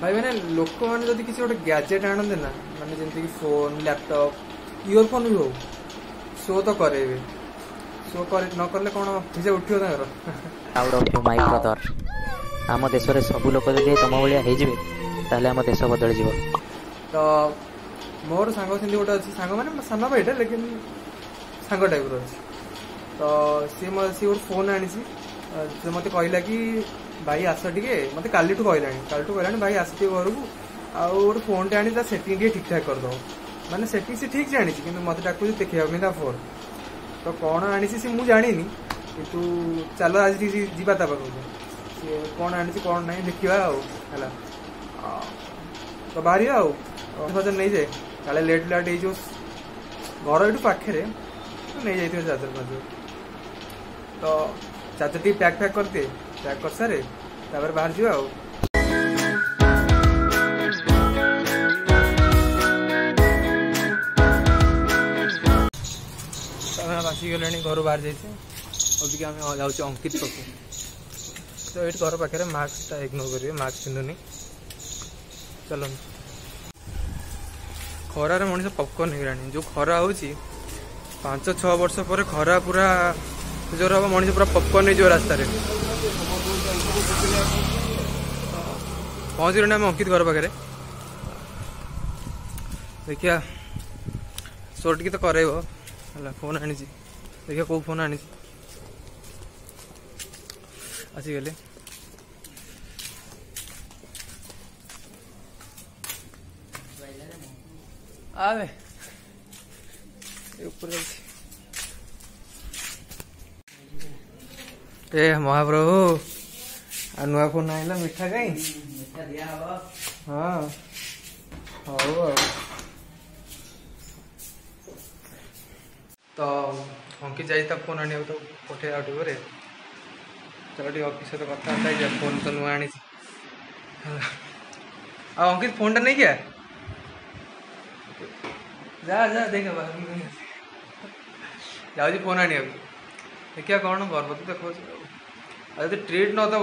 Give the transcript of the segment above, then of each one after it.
ଭାଇମାନେ ଲୋକମାନେ ଯଦି କିଛି ଗୋଟେ ଗ୍ୟାଜେଟ୍ ଆଣନ୍ତେ ନା ମାନେ ଯେମିତିକି ଫୋନ୍ ଲ୍ୟାପଟପ୍ ଇୟରଫୋନ୍ ବି ହଉ ଶୋ ତ କରେଇବେ ଶୋ କରେ ନ କଲେ କ'ଣ ଭିଜା ଉଠିବ ତାଙ୍କର proud of you my brother ଆମ ଦେଶରେ ସବୁ ଲୋକ ଯଦି ତମ ଭଳିଆ ହେଇଯିବେ ତାହେଲେ ଆମ ଦେଶ ବଦଳିଯିବ ତ ମୋର ସାଙ୍ଗ ସେମିତି ଗୋଟେ ଅଛି ସାଙ୍ଗମାନେ ସାନ ଭାଇଟା ଲେକିନ୍ ସାଙ୍ଗ ଟାଇପ୍ର ଅଛି ତ ସିଏ ସିଏ ଗୋଟେ ଫୋନ୍ ଆଣିଛି ସେ ମୋତେ କହିଲା କି भाई आस टे मत कालू कहला कालू कहला भाई आस घर को आ गए फोन टे आनी से ठीक ठाक करद मैंने से ठीक जानी कि मत डाक देखे ता फोन तो कौन आनी सी मुझे जानी कि चल आज जीवा ता कौन आनी कौन ना देखा आला तो बाहर आजाद नहीं जाए क्या लेट लाट हो घर एक पाखे तो नहीं जाइए चार्जर फाजर तो चार्जर टी पैक फैक करते ପ୍ୟାକ୍ କରିସାରେ ତାପରେ ବାହାରି ଯିବା ଆଉ ଆସିଗଲେଣି ଘରୁ ବାହାରି ଯାଇଛି ଅବିକା ଆମେ ଯାଉଛୁ ଅଙ୍କିତ ପାଖକୁ ତ ଏଇଠି ଘର ପାଖରେ ମାସ୍କଟା ଇଗ୍ନୋର କରିବେ ମାସ୍କ ପିନ୍ଧୁନି ଚାଲନ୍ତୁ ଖରାରେ ମଣିଷ ପପକର୍ନ ହେଇଗଲାଣି ଯେଉଁ ଖରା ହେଉଛି ପାଞ୍ଚ ଛଅ ବର୍ଷ ପରେ ଖରା ପୁରା ଜୋର ହେବ ମଣିଷ ପୁରା ପପକର୍ନ ହେଇଯିବ ରାସ୍ତାରେ पहुँचिरहेन आम अंकित घर पाखे देखिया सोट की तो करइब है फोन आनी देखिए कौ फोन आनी आसीगले आवे ऊपर ए महाप्रभु नुआ फोन आईला मिठा कहीं हाँ। तो अंकित जाता फोन आने तो पठे आउटे चलो टी अफिस फोन तो नुआ आनी फोन टा नहीं क्या जा जा देख जाऊँ फोन आने देखा कौन पर्वत देखा आज ट्रीट नदब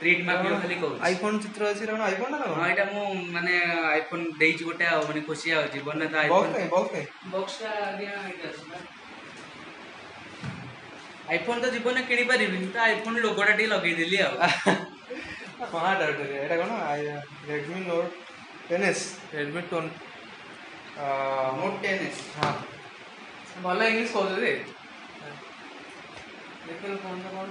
ଟ୍ରିଟ୍ ମାଗିବ ଖାଲି କହୁଛି ଆଇଫୋନ୍ ଚିତ୍ର ଅଛି କ'ଣ ଆଇଫୋନ୍ ନା ହଁ ଏଇଟା ମୁଁ ମାନେ ଆଇଫୋନ୍ ଦେଇଛି ଗୋଟେ ଆଉ ମାନେ ଖୁସି ଆଉ ଜୀବନରେ ତ ଆଇଫୋନ୍ ବକ୍ସଟା ଆଜ୍ଞା ଆଇଫୋନ୍ ତ ଜୀବନରେ କିଣିପାରିବିନି ତ ଆଇଫୋନ୍ ଲୋଗୋଟା ଟିକେ ଲଗେଇଦେଲି ଆଉ ହଁ ଡାଉଟ୍ ଏଇଟା କ'ଣ Redmi note ten S Redmi tone note ten S ହଁ ଭଲ ଇଂଲିଶ କହୁଛୁ ଯେ ଦେଖିଲୁ ଫୋନ୍ଟା କ'ଣ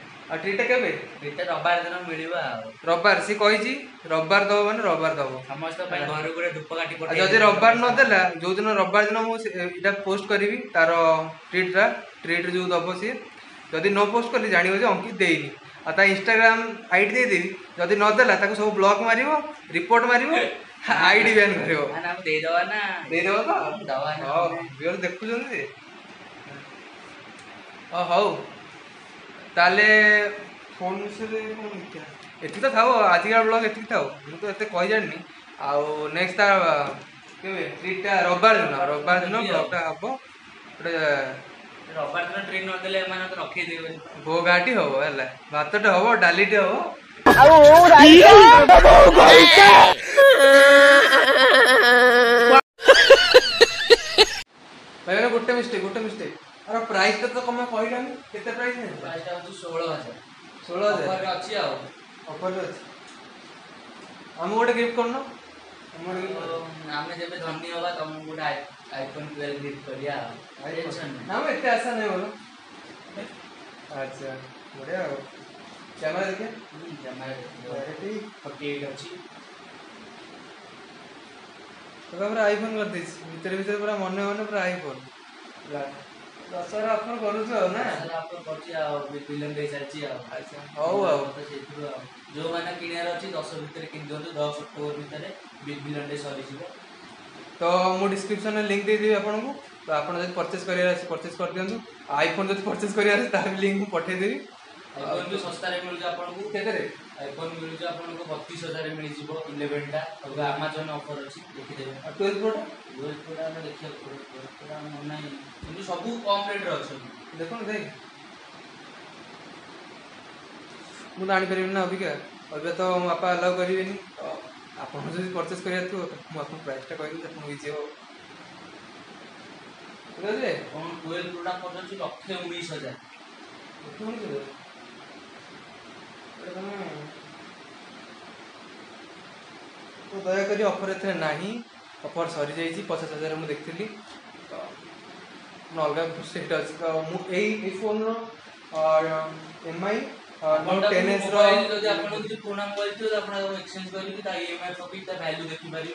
ଆଉ ଟ୍ରିଟା କେବେ ଟ୍ରିଟା ରବିବାର ଦିନ ମିଳିବ ଆଉ ରବିବାର ସେ କହିଛି ରବିବାର ଦବ ମାନେ ରବିବାର ଦବ ସମସ୍ତଙ୍କ ପାଇଁ ଘରୁ ଗୋଟେ ଧୂପ କାଠି ଯଦି ରବିବାର ନଦେଲା ଦେଲା ଯୋଉ ଦିନ ରବିବାର ଦିନ ମୁଁ ଏଇଟା ପୋଷ୍ଟ କରିବି ତାର ଟ୍ରିଟ୍ଟା ଟ୍ରିଟ୍ ଯୋଉ ଦବ ସିଏ ଯଦି ନ ପୋଷ୍ଟ କଲି ଜାଣିବ ଯେ ଅଙ୍କିତ ଦେଇନି ଆଉ ତା ଇନଷ୍ଟାଗ୍ରାମ ଡ଼ି ଦେଇଦେବି ଯଦି ନଦେଲା ତାକୁ ସବୁ ବ୍ଲକ୍ ମାରିବ ରିପୋର୍ଟ ମାରିବ ଆଇ ଡ଼ି ବ୍ୟାନ୍ କରିବ ଦେଇଦେବା ନା ଦେଇଦବ ତ ଦେଖୁଛନ୍ତି ହଉ তাহলে ফোন বিষয়ে কোন ইচ্ছা এটি তো থাকো আজকের ব্লগ এটি থাকো কিন্তু তো এতে কই জাননি আর নেক্সট আর কেবে ট্রিটটা রবিবার দিন রবিবার দিন ব্লগটা হবো রবিবার দিন ট্রিট নদেলে এমান তো রখে দেব গো গাটি হবো হলে ভাতটা হবো ডালিটা হবো আউ রাইটা ভাই গোটে মিস্টেক গোটে মিস্টেক ଆର ପ୍ରାଇସ୍ ଟା ତ ତମେ କହିଲନି କେତେ ପ୍ରାଇସ୍ ନେଇଛ ପ୍ରାଇସ୍ ଟା ହଉଛି 16000 16000 ଅଫର୍ ଅଛି ଆଉ ଅଫର୍ ଅଛି ଆମକୁ ଗୋଟେ ଗିଫ୍ଟ କରୁନ ଆମେ ଯେବେ ଧନୀ ହବା ତମକୁ ଗୋଟେ ଆଇଫୋନ୍ 12 ଗିଫ୍ଟ କରିବା ନା ମୁଁ ଏତେ ଆଶା ନାହିଁ ବୋଲ ଆଚ୍ଛା ବଢିଆ ଆଉ କ୍ୟାମେରା ଦେଖେ କ୍ୟାମେରା ଦେଖେ 48 ଅଛି ପୁରା ଆଇଫୋନ୍ କରିଦେଇଛି ଭିତରେ ଭିତରେ ପୁରା ମନେ ମନେ ପୁରା ଆଇଫୋନ୍ ଦଶହରା ଅଫର କରୁଛୁ ଆଉ ନା ଅଫର କରୁଛି ଆଉ ଫିଲ୍ମ ଦେଇସାରିଛି ଆଉ ହଉ ଆଉ ସେଇଥିରୁ ଆଉ ଯେଉଁମାନେ କିଣିବାର ଅଛି ଦଶ ଭିତରେ କିଣିଦିଅନ୍ତୁ ଦଶ ଅକ୍ଟୋବର ଭିତରେ ବିଗ୍ ଭିଲନ୍ ଡେ ସରିଯିବ ତ ମୁଁ ଡିସ୍କ୍ରିପ୍ସନ୍ରେ ଲିଙ୍କ୍ ଦେଇଦେବି ଆପଣଙ୍କୁ ତ ଆପଣ ଯଦି ପରଚେସ୍ କରିବାର ଅଛି ପରଚେସ୍ କରିଦିଅନ୍ତୁ ଆଇଫୋନ୍ ଯଦି ପରଚେସ୍ କରିବାର ଅଛି ତାହା ବି ଲିଙ୍କ୍ ମୁଁ ପଠାଇଦେବି ଆଇଫୋନ୍ ବି ଶସ୍ତାରେ ମିଳୁଛି ଆପଣଙ୍କୁ କେତେ ରେଟ୍ ଆଇଫୋନ୍ ମିଳୁଛି ଆପଣଙ୍କୁ ବତିଶ ହଜାରରେ ମିଳିଯିବ ଇଲେଭେନ୍ଟା ଏବେ ଆମାଜନ୍ ଅଫର୍ ଅଛି ଦେଖିଦେବେ ଆଉ ଟୁଏଲ୍ଭ ପ୍ରୋଟା ଟୁଏଲ୍ଭ ପ୍ରୋଟା ଆମେ ଦେଖିବାକୁ ପଡ଼ିବ ଟୁଏଲ୍ଭ ପ୍ରୋଟା ମନେ ନାହିଁ କିନ୍ତୁ ସବୁ କମ୍ ରେଟ୍ରେ ଅଛନ୍ତି ଦେଖନ୍ତୁ ଭାଇ ମୁଁ ତ ଆଣିପାରିବିନି ନା ଅବିକା ଅବିକା ତ ମୋ ବାପା ଆଲାଉ କରିବେନି ତ ଆପଣ ଯଦି ପରଚେସ୍ କରିବା ଥିବ ମୁଁ ଆପଣଙ୍କୁ ପ୍ରାଇସ୍ଟା କହିଦେବି ଆପଣଙ୍କୁ ଇଜି ହେବ ବୁଝିଲେ କ'ଣ ଟୁଏଲ୍ଭ ପ୍ରୋଟା ଖର୍ଚ୍ଚ ଅଛି ଲକ୍ଷେ ଉଣେଇଶ ହଜାର ଲକ୍ଷେ ଉଣେଇଶ ହଜାର तो दया करी ऑफर ऑफर सरी जाय छी 50000 मे देख थली न अलगा सेट अछि मु एही फोन रो और एमआई और 10s मोबाइल तो एक्सचेंज करली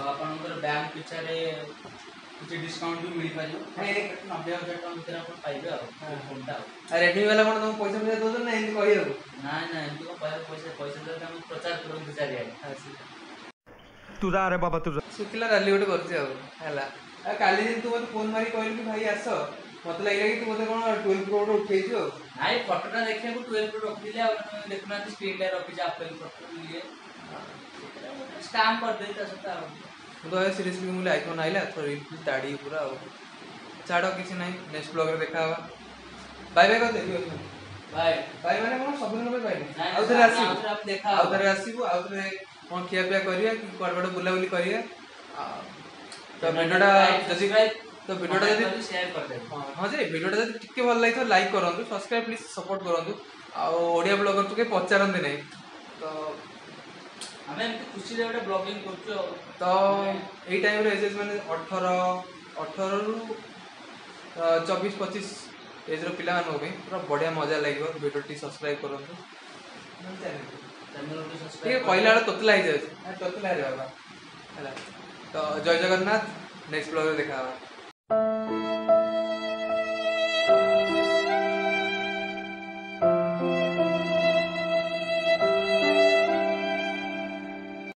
ଆପଣଙ୍କର ବ୍ୟାଙ୍କ ପିଛାରେ କିଛି ଡିସକାଉଣ୍ଟ ବି ମିଳିପାରିବ ନବେ ହଜାର ଟଙ୍କା ଭିତରେ ଆପଣ ପାଇବେ ଆଉ ଫୋନ୍ଟା ଆଉ ରେଡ଼ମି ବାଲା କ'ଣ ତମକୁ ପଇସା ପଇସା ଦେଉଛନ୍ତି ନା ଏମିତି କହିବାକୁ ନାଇଁ ଏମିତି କ'ଣ କହିବାକୁ ପଇସା ପଇସା ଦେଲେ ଆମେ ପ୍ରଚାର କରନ୍ତୁ ଚାରିଆଡ଼େ ତୁରା ବାବା ତୁରା ଶୁଖିଲା ଡାଲି ଗୋଟେ କରୁଛି ଆଉ ହେଲା ଆଉ କାଲି ଯେମିତି ତୁ ମୋତେ ଫୋନ୍ ମାରି କହିଲୁ କି ଭାଇ ଆସ ମୋତେ ଲାଗିଲା କି ତୁ ମୋତେ କ'ଣ ଟୁଏଲ୍ଭ ପ୍ରୋ ଉଠେଇଛୁ ଆଉ ନାଇଁ ଫଟୋଟା ଦେଖିବାକୁ ଟୁଏଲ୍ଭ ପ୍ରୋ ରଖିଲି ଆଉ ଦେଖୁନାହାନ୍ତି ସ୍କ୍ରିନ୍ଟା ରଖିଛି ଆପଲ୍ ଫଟୋ ଇଏ स्टॅम्प करता सुद्धा तो सिरियसली मुझे आईफोन आईला थोड़ी ताड़ी पूरा छाड़ किसी ना नेक्स्ट ब्लॉग रे देखा हवा बाय बाय करते बाय बाय माने कोन सब दिन बाय बाय आउ थरे आसी आउ देखा आउ थरे आसीबु आउ थरे कोन खिया पिया करिया कि कोरबड बुला बुली करिया तो भिडियोटा जदि तो भिडियोटा जदि शेयर कर दे हां जे भिडियोटा जदि टिके भल लाइक तो लाइक करंतु सब्सक्राइब प्लीज सपोर्ट करंतु आ ओडिया ब्लॉगर तो के पचारंदे नै तो ଆମେ ଏମିତି ଖୁସିରେ ଗୋଟେ ବ୍ଲଗିଂ କରୁଛୁ ଆଉ ତ ଏଇ ଟାଇମ୍ରେ ଏଜ୍ ମାନେ ଅଠର ଅଠରରୁ ଚବିଶ ପଚିଶ ଏଜ୍ର ପିଲାମାନଙ୍କ ପାଇଁ ପୁରା ବଢ଼ିଆ ମଜା ଲାଗିବ ଭିଡ଼ିଓଟି ସବସ୍କ୍ରାଇବ୍ କରନ୍ତୁ ଟିକେ କହିଲା ବେଳେ ତୋତଲା ହେଇଯାଉଛି ତୋତଲା ହେଇଯାଉ ହେଲା ତ ଜୟ ଜଗନ୍ନାଥ ନେକ୍ସଟ ବ୍ଲଗ୍ରେ ଦେଖା ହେବା